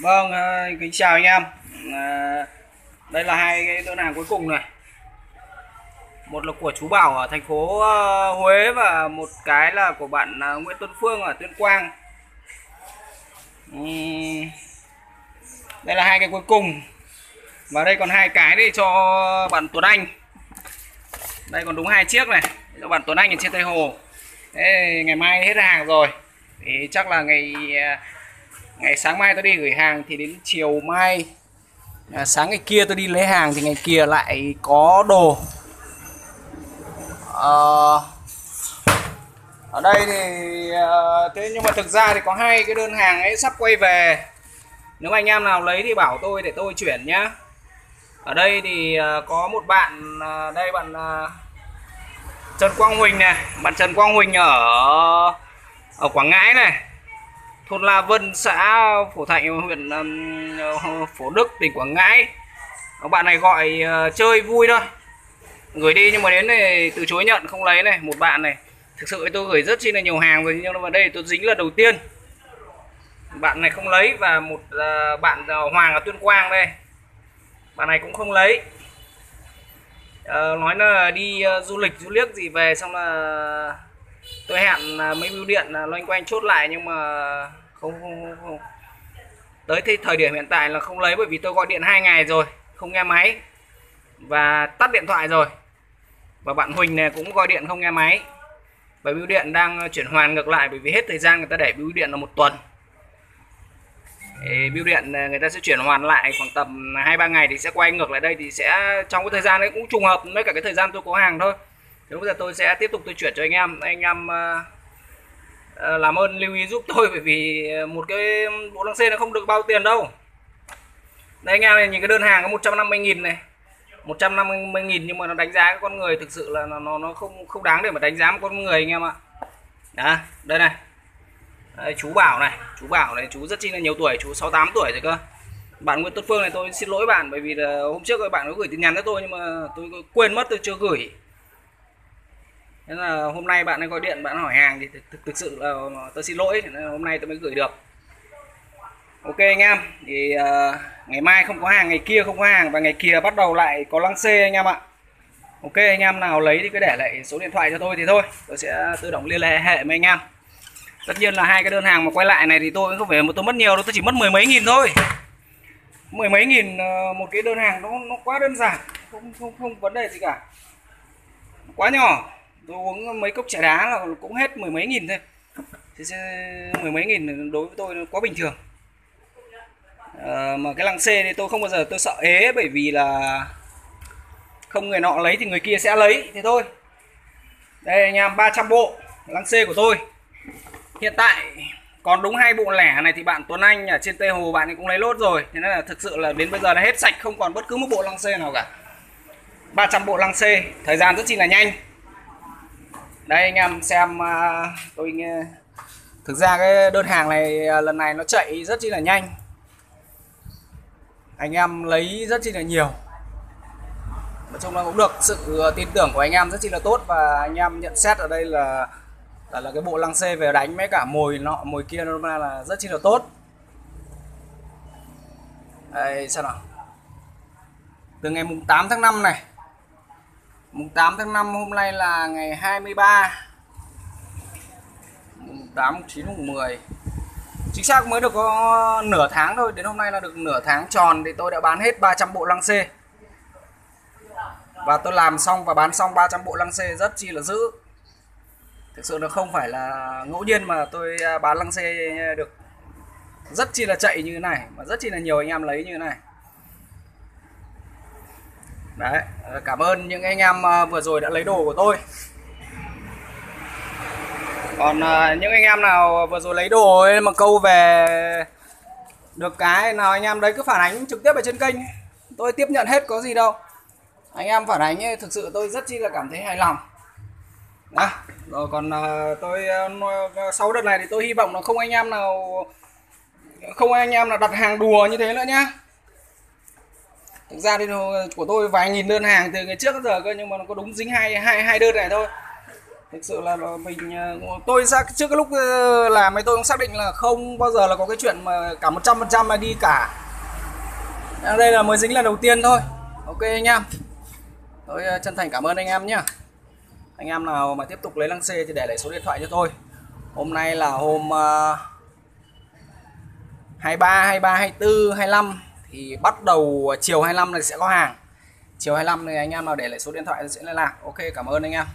Vâng, ờ, kính chào anh em. À, đây là hai cái đơn hàng cuối cùng này. Một là của chú Bảo ở thành phố ờ, Huế và một cái là của bạn Nguyễn Tuấn Phương ở Tuyên Quang. Uhm, đây là hai cái cuối cùng. Và đây còn hai cái để cho bạn Tuấn Anh. Đây còn đúng hai chiếc này cho bạn Tuấn Anh ở trên Tây Hồ. Thế ngày mai hết hàng rồi. Thì chắc là ngày ngày sáng mai tôi đi gửi hàng thì đến chiều mai. À, sáng ngày kia tôi đi lấy hàng thì ngày kia lại có đồ. À, ở đây thì à, thế nhưng mà thực ra thì có hai cái đơn hàng ấy sắp quay về. Nếu anh em nào lấy thì bảo tôi để tôi chuyển nhá. Ở đây thì à, có một bạn à, đây bạn à, Trần Quang Huỳnh này. Bạn Trần Quang Huỳnh ở ở Quảng Ngãi này thôn La Vân xã Phổ Thạnh huyện um, Phổ Đức tỉnh Quảng Ngãi. Bạn này gọi uh, chơi vui thôi. Gửi đi nhưng mà đến này từ chối nhận không lấy này một bạn này. Thực sự tôi gửi rất chi là nhiều hàng rồi nhưng mà đây tôi dính là đầu tiên. Bạn này không lấy và một uh, bạn uh, Hoàng ở Tuyên Quang đây. Bạn này cũng không lấy. Uh, nói là đi uh, du lịch du liếc gì về xong là tôi hẹn à, mấy bưu điện là loanh quanh chốt lại nhưng mà không, không, không. tới thì thời điểm hiện tại là không lấy bởi vì tôi gọi điện hai ngày rồi không nghe máy và tắt điện thoại rồi. Và bạn Huỳnh này cũng gọi điện không nghe máy. Và bưu điện đang à, chuyển hoàn ngược lại bởi vì hết thời gian người ta để bưu điện là một tuần. Thì bưu điện à, người ta sẽ chuyển hoàn lại khoảng tầm hai ba ngày thì sẽ quay ngược lại đây thì sẽ trong cái thời gian đấy cũng trùng hợp với cả cái thời gian tôi có hàng thôi thì bây giờ tôi sẽ tiếp tục tôi chuyển cho anh em. Anh em uh, làm ơn lưu ý giúp tôi bởi vì ờ, một cái bộ lăng xê nó không được bao tiền đâu. Đây anh em này nhìn cái đơn hàng có 150.000 này. 150.000 nhưng mà nó đánh giá cái con người thực sự là nó nó không không đáng để mà đánh giá một con người anh em ạ. Đó đây này. Đây, chú Bảo này chú Bảo này chú rất chi là nhiều tuổi chú 68 tuổi rồi cơ. Bạn Nguyễn Tuấn Phương này tôi xin lỗi bạn bởi vì là hôm trước bạn có gửi tin nhắn cho tôi nhưng mà tôi quên mất tôi chưa gửi thế là hôm nay bạn ấy gọi điện bạn hỏi hàng thì thực, thực sự là tôi xin lỗi nên hôm nay tôi mới gửi được. Ok anh em thì uh, ngày mai không có hàng ngày kia không có hàng và ngày kia bắt đầu lại có lăng xê anh em ạ. Ok anh em nào lấy thì cứ để lại số điện thoại cho tôi thì thôi tôi sẽ tự động liên hệ hệ với anh em. Tất nhiên là hai cái đơn hàng mà quay lại này thì tôi không phải một tôi mất nhiều đâu tôi chỉ mất mười mấy nghìn thôi. Mười mấy nghìn ờ, một cái đơn hàng nó nó quá đơn giản không không không vấn đề gì cả. Quá nhỏ tôi uống mấy cốc trà đá là cũng hết mười mấy nghìn thôi. Thì mười mấy nghìn đối với tôi quá bình thường. À, mà cái lăng xê thì tôi không bao giờ tôi sợ ế bởi vì là không người nọ lấy thì người kia sẽ lấy thế thôi. Đây anh em 300 bộ lăng xê của tôi. Hiện tại còn đúng hai bộ lẻ này thì bạn Tuấn Anh ở trên Tây Hồ bạn ấy cũng lấy lốt rồi. Thế nên là thực sự là đến bây giờ là hết sạch không còn bất cứ một bộ lăng xê nào cả. 300 bộ lăng xê thời gian rất chi là nhanh đây anh em xem à, tôi tôi thực ra cái đơn hàng này à, lần này nó chạy rất chi là nhanh. Anh em lấy rất chi là nhiều. Nói chung là cũng được sự à, tin tưởng của anh em rất chi là tốt và anh em nhận xét ở đây là là, là cái bộ lăng xê về đánh mấy cả mồi nọ mồi kia nó ra là rất chi là tốt. Đây xem nào. Từ ngày mùng 8 tháng 5 này mùng 8 tháng 5 hôm nay là ngày 23 mùng 8, mùng 9, mùng 10 chính xác mới được có nửa tháng thôi đến hôm nay là được nửa tháng tròn thì tôi đã bán hết 300 bộ lăng xê. Và tôi làm xong và bán xong 300 bộ lăng xê rất chi là dữ. Thực sự nó không phải là ngẫu nhiên mà tôi à, bán lăng xê được. Rất chi là chạy như thế này mà rất chi là nhiều anh em lấy như thế này đấy cảm ơn những anh em ờ, vừa rồi đã lấy đồ của tôi. Còn ờ, những anh em nào vừa rồi lấy đồ ấy mà câu về được cái nào anh em đấy cứ phản ánh trực tiếp ở trên kênh. Tôi tiếp nhận hết có gì đâu. Anh em phản ánh ấy, thực sự tôi rất chi là cảm thấy hài lòng. Đó rồi còn ờ, tôi sau đợt này thì tôi hy vọng là không anh em nào không anh em nào đặt hàng đùa như thế nữa nhá thực ra thì của tôi vài nghìn đơn hàng từ ngày trước đến giờ cơ nhưng mà nó có đúng dính hai hai hai đơn này thôi. Thực sự là mình ờ, tôi ra trước cái lúc ờ, làm ấy tôi cũng xác định là không bao giờ là có cái chuyện mà cả 100% là đi cả. Ờ, đây là mới dính lần đầu tiên thôi. Ok anh em. Tôi chân thành cảm ơn anh em nhé anh em nào mà tiếp tục lấy lăng xê thì để lại số điện thoại cho tôi. Hôm nay là hôm uh, 23 23 24 25 thì bắt đầu chiều 25 này sẽ có hàng. Chiều 25 này anh em nào để lại số điện thoại sẽ liên lạc. Ok, cảm ơn anh em.